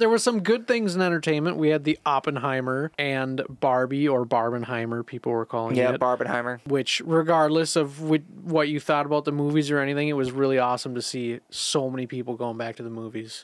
there were some good things in entertainment. We had the Oppenheimer and Barbie or Barbenheimer, people were calling Yeah, it. Barbenheimer. which, regardless of what you thought about the movies or anything, it was really awesome to see so many people going back to the movies.